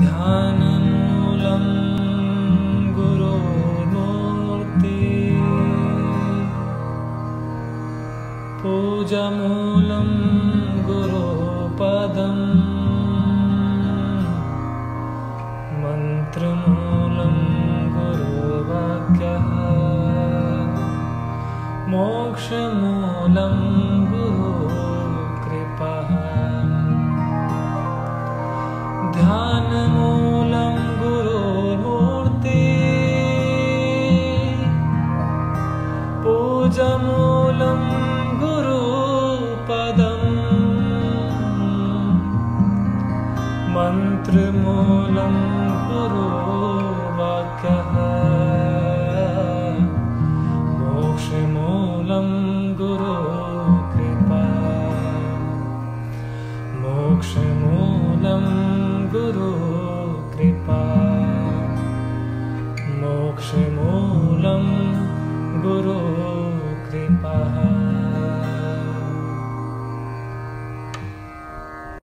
ध्यानमूलं गुरोर्मूर्ति पूजमूलं गुरोपदम् मन्त्रमूलं गुरोवाक्यः मोक्षमूलं गुरुकृपः गुरुपदम्। मन्त्रमूलं गुरुवाक्यः। मोक्षमूलं Gurukripa. मोक्षमूलं Gurukripa. मोक्षमूलं Gurukripa